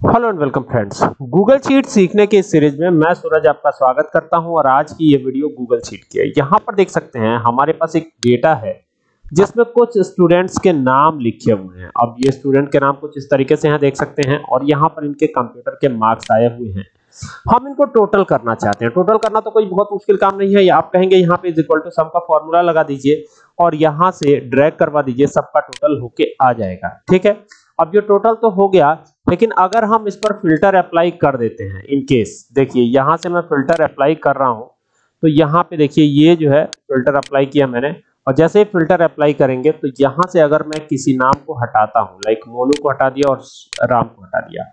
Hello and welcome friends. Google sheet सीखने के series में मैं सूरज आपका स्वागत करता हूँ और आज की ये वीडियो गूगल शीट की है। यहाँ पर देख सकते हैं, हमारे पास एक डेटा है, जिसमें कुछ स्टूडेंट्स के नाम लिखे हुए हैं। अब ये स्टूडेंट के नाम कुछ इस तरीके से यहाँ देख सकते हैं और यहाँ पर इनके कंप्यूटर के मार्क्स आए हुए हैं। हम इनको टोटल करना चाहते हैं। टोटल करना तो कोई बहुत मुश्किल काम नहीं है। आप कहेंगे, यहाँ पे इज़ इक्वल टू सम का फॉर्मूला लगा दीजिए और यहाँ से ड्रैग करवा दीजिए, सबका टोटल होके आ जाएगा। ठीक है? अब ये टोटल तो हो गया। लेकिन अगर हम इस पर फ़िल्टर अप्लाई कर देते हैं इन केस देखिए, यहाँ से मैं फ़िल्टर अप्लाई कर रहा हूँ तो यहाँ पे देखिए, ये जो है, फ़िल्टर अप्लाई किया मैंने, और जैसे ही फ़िल्टर अप्लाई करेंगे तो यहाँ से अगर मैं किसी नाम को हटाता हूँ लाइक मोनू को हटा दिया और राम को हटा दिया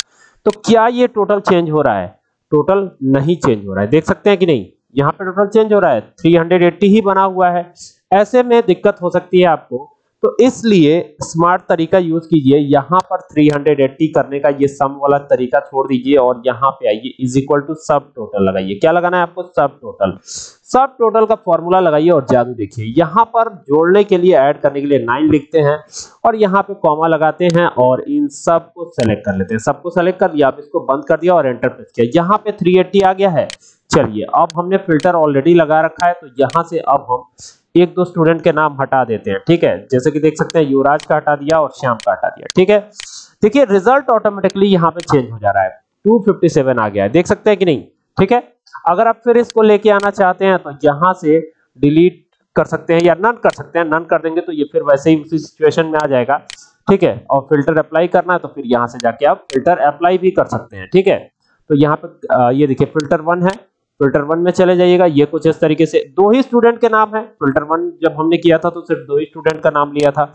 तो क्या ये टोटल चेंज हो रहा है? टोटल नहीं चेंज हो रहा है। देख सकते हैं कि नहीं? यहाँ पे टोटल चेंज हो रहा है। 380 ही बना हुआ है। ऐसे में दिक्कत हो सकती है आपको तो इसलिए स्मार्ट तरीका यूज़ कीजिए। यहाँ पर 380 करने का ये सम वाला तरीका छोड़ दीजिए और यहाँ पे आइए। इज़ इक्वल टू सब टोटल लगाइए। क्या लगाना है आपको? सब टोटल सब टोटल का फॉर्मूला लगाइए और जादू देखिए। यहाँ पर जोड़ने के लिए ऐड करने के लिए 9 लिखते हैं और यहाँ पे कॉमा लगाते हैं और इन सबको सेलेक्ट कर लेते हैं। सबको सेलेक्ट कर लिया आप इसको बंद कर दिया और एंटर प्रेस किया। यहाँ पे 380 आ गया है। चलिए, अब हमने फ़िल्टर ऑलरेडी लगा रखा है तो यहाँ से अब हम एक दो स्टूडेंट के नाम हटा देते हैं, ठीक है? जैसे कि देख सकते हैं, युवराज का हटा दिया और श्याम का हटा दिया, ठीक है? देखिए रिज़ल्ट ऑटोमेटिकली यहाँ पे चेंज हो जा रहा है। 257 आ गया है। देख सकते हैं कि नहीं, ठीक है? अगर आप फिर इसको लेके आना चाहते हैं तो यहाँ से डिलीट कर सकते हैं या नन कर सकते हैं। नन कर देंगे तो ये फिर वैसे ही उसी सिचुएशन में आ जाएगा, ठीक है? और फ़िल्टर अप्लाई करना है तो फिर यहाँ से जाके आप फ़िल्टर अप्लाई भी कर सकते हैं, ठीक है? तो यहाँ पे ये देखिए फ़िल्टर वन है। फ़िल्टर वन में चले जाइएगा। ये कुछ इस तरीके से दो ही स्टूडेंट के नाम है। फ़िल्टर वन जब हमने किया था तो सिर्फ़ दो ही स्टूडेंट का नाम लिया था।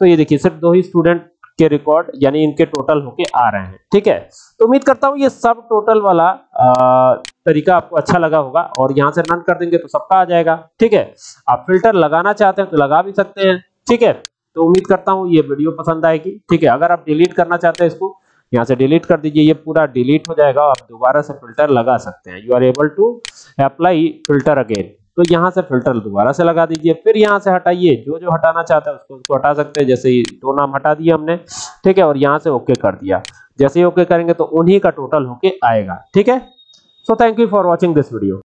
तो ये देखिए सिर्फ़ दो ही स्टूडेंट के रिकॉर्ड यानी इनके टोटल होके आ रहे हैं। ठीक है? तो उम्मीद करता हूँ ये सब टोटल वाला आ, तरीका आपको अच्छा लगा होगा और यहाँ से रन कर देंगे तो सबका आ जाएगा। ठीक है? आप फ़िल्टर लगाना चाहते हैं तो लगा भी सकते हैं। ठीक है? तो उम्मीद करता हूँ ये वीडियो पसंद आएगी। ठीक है? अगर आप डिलीट करना चाहते हैं इसको यहाँ से डिलीट कर दीजिए, ये पूरा डिलीट हो जाएगा आप दोबारा से फ़िल्टर लगा सकते हैं। You are able to apply filter again तो यहाँ से फ़िल्टर दोबारा से लगा दीजिए, फिर यहाँ से हटाइए। जो जो हटाना चाहते हैं उसको उसको हटा सकते हैं। जैसे ही दो नाम हटा दिए हमने, ठीक है, और यहाँ से ओके कर दिया। जैसे ही ओके करेंगे तो उन्हीं का टोटल होके आएगा, ठीक है? So thank you for watching this video